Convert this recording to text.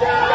já.